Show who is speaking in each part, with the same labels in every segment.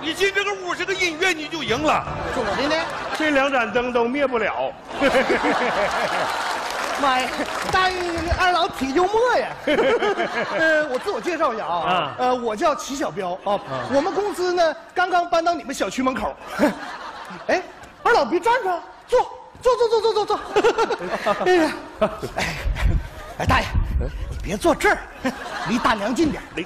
Speaker 1: 你进这个屋是个音乐，你就赢了。
Speaker 2: 怎么的呢？
Speaker 3: 这两盏灯都灭不了。
Speaker 2: 妈呀，大爷二老挺幽默呀。呃，我自我介绍一下啊
Speaker 3: 啊，
Speaker 2: 呃，我叫齐小彪啊，我们公司呢刚刚搬到你们小区门口。哎，二老别站着，坐坐坐坐坐坐坐。哎呀，哎，哎，大爷，你别坐这儿，离大娘近点。离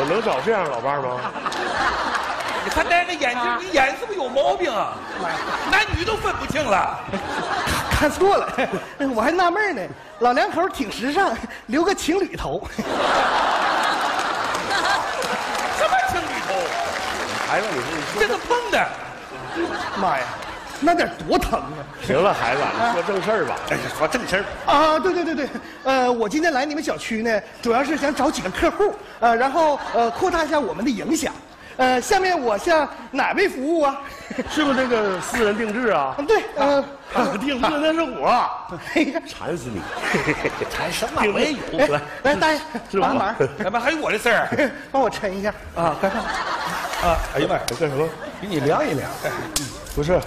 Speaker 3: 我能找这样老伴儿吗？
Speaker 1: 你看戴个眼镜，你眼是不是有毛病啊？男女都分不清了。
Speaker 2: 看错了，我还纳闷呢，老两口挺时尚，留个情侣头。
Speaker 1: 什么情侣头？
Speaker 3: 孩子，你说你说
Speaker 1: 这是碰的。
Speaker 2: 妈呀，那得多疼啊！
Speaker 3: 行了，孩子，你说正事儿吧。
Speaker 1: 哎呀，说正事儿。
Speaker 2: 啊，对对对对，呃，我今天来你们小区呢，主要是想找几个客户，呃，然后呃扩大一下我们的影响，呃，下面我向哪位服务啊？
Speaker 3: 是不是那个私人定制啊？
Speaker 2: 对，呃，
Speaker 3: 定制那是我，
Speaker 2: 哎呀，
Speaker 3: 馋死你！
Speaker 1: 馋什么 我也有。
Speaker 2: 哎
Speaker 3: 来
Speaker 2: 来，大爷，
Speaker 3: 是
Speaker 2: 忙，
Speaker 1: 怎么还有我的事儿？
Speaker 2: 帮我抻一下。
Speaker 1: 啊，快看。啊，哎呀妈呀，
Speaker 3: 干什么？
Speaker 1: 给你量一量。
Speaker 3: 不是，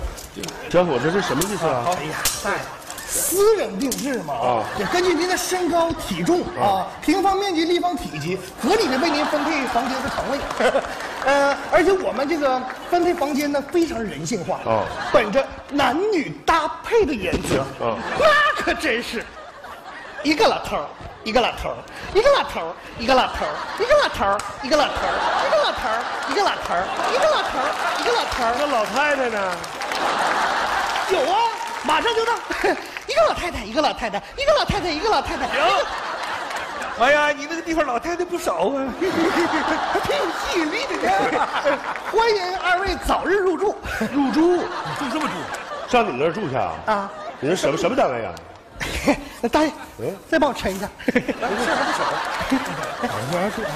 Speaker 3: 小伙子，这什么意思啊？
Speaker 2: 哎呀，大爷，私人定制嘛，啊根据您的身高体重啊、平方面积、立方体积，合理的为您分配房间和床位。呃，而且我们这个分配房间呢非常人性化，
Speaker 3: 啊
Speaker 2: 本着男女搭配的原则，
Speaker 3: 啊
Speaker 2: 那可真是一个老头儿，一个老头儿，一个老头儿，一个老头儿，一个老头儿，一个老头儿，一个老头儿，一个老头儿，一个老头儿，一个老头儿，
Speaker 3: 那老太太呢？
Speaker 2: 有啊，马上就到。一个老太太，一个老太太，一个老太太，一个老太太。
Speaker 1: 行。哎呀，你那个地方老太太不少啊，还挺有吸引力的呢。
Speaker 2: 欢迎二位早日入住。
Speaker 3: 入住，
Speaker 1: 住这么住？
Speaker 3: 上你那儿住去啊？
Speaker 2: 啊，
Speaker 3: 你是什么什么单位啊？
Speaker 2: 大爷
Speaker 3: 嗯，
Speaker 2: 再帮我抻一下。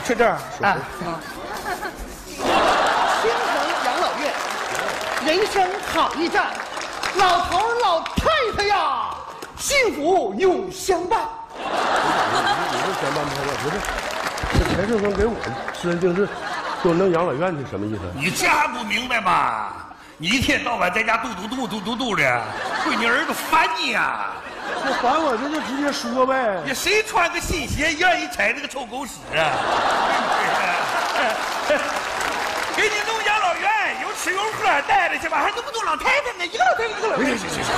Speaker 1: 是这儿。
Speaker 2: 啊，青城养老院，人生好驿站，老头老太太呀，幸福永相伴。
Speaker 3: 你这前半拍的不是？这钱胜峰给我私人定制，给我弄养老院去，什么意思？
Speaker 1: 你这还不明白吗？你一天到晚在家嘟嘟嘟嘟嘟嘟的，闺女儿子烦你呀、
Speaker 3: 那烦我这就直接说呗。
Speaker 1: 你谁穿个新鞋愿意踩那个臭狗屎啊？给你弄养老院，有吃有喝，带着去吧，还弄不弄老太太呢？一个老太太，一个老太太。行行行，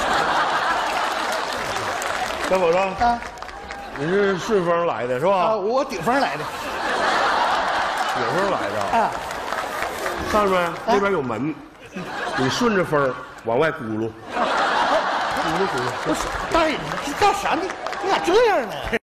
Speaker 3: 小伙子，
Speaker 2: 啊
Speaker 3: 你是顺风来的是
Speaker 2: 啊，
Speaker 3: 吧？
Speaker 2: 我顶风来的。
Speaker 3: 顶风来的。
Speaker 2: 啊，
Speaker 3: 上面那边有门，你顺着风往外轱辘，轱辘轱辘。
Speaker 2: 不是，大爷，你这干啥呢？你咋这样呢？